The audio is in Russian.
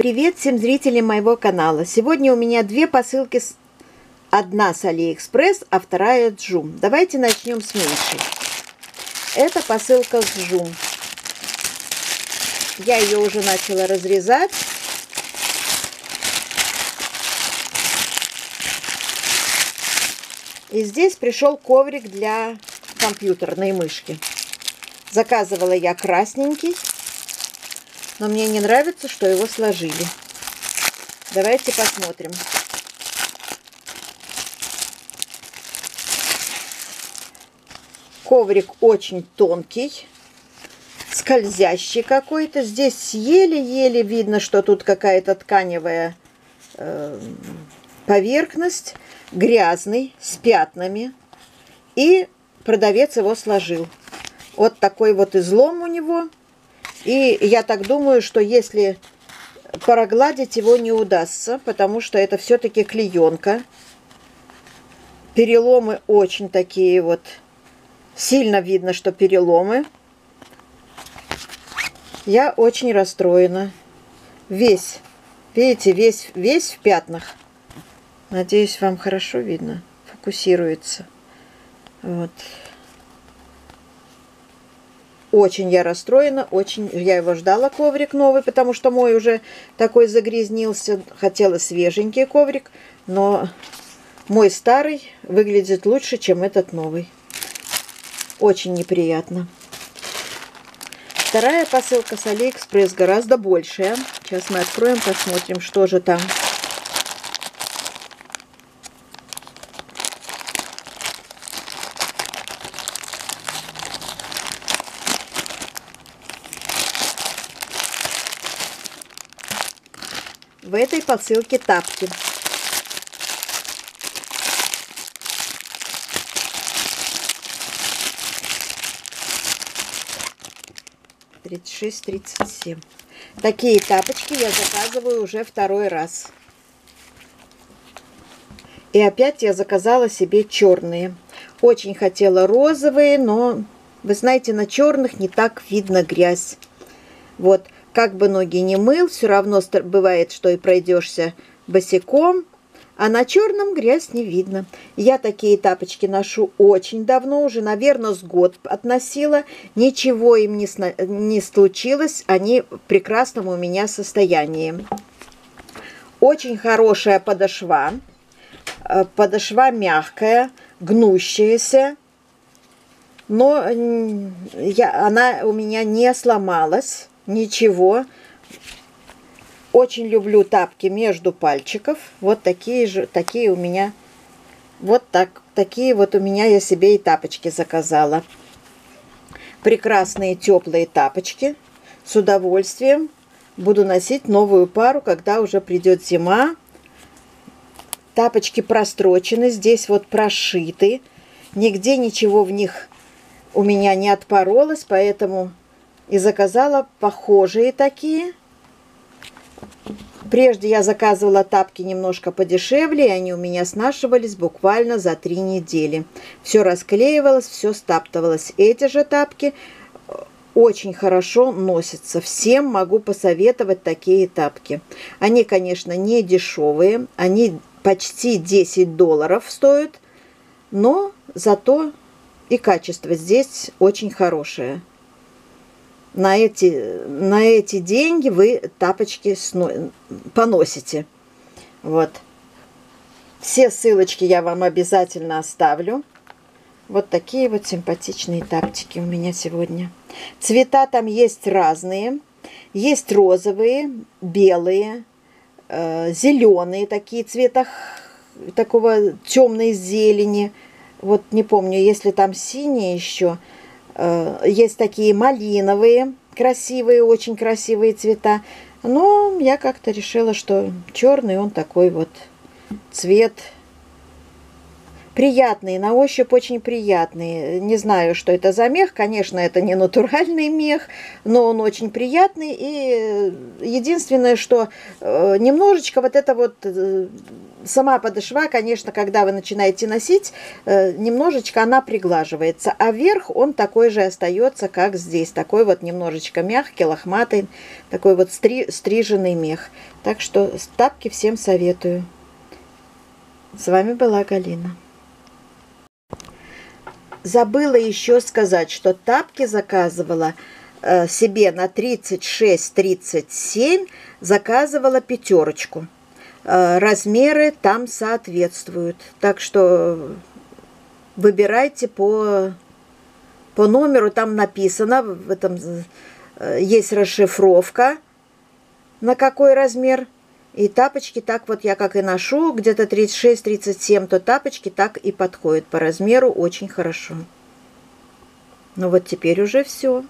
Привет всем зрителям моего канала. Сегодня у меня две посылки. Одна с Алиэкспресс, а вторая Joom. Давайте начнем с меньшей. Это посылка с Joom. Я ее уже начала разрезать. И здесь пришел коврик для компьютерной мышки. Заказывала я красненький. Но мне не нравится, что его сложили. Давайте посмотрим. Коврик очень тонкий, скользящий какой-то. Здесь еле-еле видно, что тут какая-то тканевая э, поверхность. Грязный, с пятнами. И продавец его сложил. Вот такой вот излом у него. И я так думаю, что если прогладить его не удастся, потому что это все-таки клеенка. Переломы очень такие вот. Сильно видно, что переломы. Я очень расстроена. Весь, видите, весь, весь в пятнах. Надеюсь, вам хорошо видно. Фокусируется. Вот. Очень я расстроена, очень я его ждала, коврик новый, потому что мой уже такой загрязнился. Хотела свеженький коврик, но мой старый выглядит лучше, чем этот новый. Очень неприятно. Вторая посылка с Алиэкспресс гораздо большая. Сейчас мы откроем, посмотрим, что же там. В этой посылке тапки. Тридцать шесть, тридцать семь. Такие тапочки я заказываю уже второй раз. И опять я заказала себе черные. Очень хотела розовые, но, вы знаете, на черных не так видно грязь. Вот. Как бы ноги не мыл, все равно бывает, что и пройдешься босиком, а на черном грязь не видно. Я такие тапочки ношу очень давно, уже, наверное, с год относила. Ничего им не, не случилось, они в прекрасном у меня состоянии. Очень хорошая подошва. Э, подошва мягкая, гнущаяся. Но я, она у меня не сломалась ничего. Очень люблю тапки между пальчиков. Вот такие же, такие у меня, вот так, такие вот у меня я себе и тапочки заказала. Прекрасные теплые тапочки. С удовольствием буду носить новую пару, когда уже придет зима. Тапочки прострочены, здесь вот прошиты. Нигде ничего в них у меня не отпоролось, поэтому и заказала похожие такие. Прежде я заказывала тапки немножко подешевле, и они у меня снашивались буквально за три недели. Все расклеивалось, все стаптывалось. Эти же тапки э, очень хорошо носятся. Всем могу посоветовать такие тапки. Они, конечно, не дешевые, они почти 10 долларов стоят, но зато и качество здесь очень хорошее на эти, на эти деньги вы тапочки сно, поносите. Вот. Все ссылочки я вам обязательно оставлю. Вот такие вот симпатичные тапочки у меня сегодня. Цвета там есть разные. Есть розовые, белые, э, зеленые такие цвета такого темной зелени. Вот не помню, если там синие еще – есть такие малиновые, красивые, очень красивые цвета. Но я как-то решила, что черный он такой вот цвет приятные, на ощупь очень приятные. Не знаю, что это за мех. Конечно, это не натуральный мех, но он очень приятный. И единственное, что э, немножечко вот это вот э, сама подошва, конечно, когда вы начинаете носить, э, немножечко она приглаживается. А верх он такой же остается, как здесь. Такой вот немножечко мягкий, лохматый, такой вот стри стриженный мех. Так что тапки всем советую. С вами была Галина. Забыла еще сказать, что тапки заказывала э, себе на 36-37, заказывала пятерочку. Э, размеры там соответствуют. Так что выбирайте по, по номеру, там написано, в этом э, есть расшифровка, на какой размер – и тапочки так вот я как и ношу, где-то 36-37, то тапочки так и подходят по размеру очень хорошо. Ну вот теперь уже все.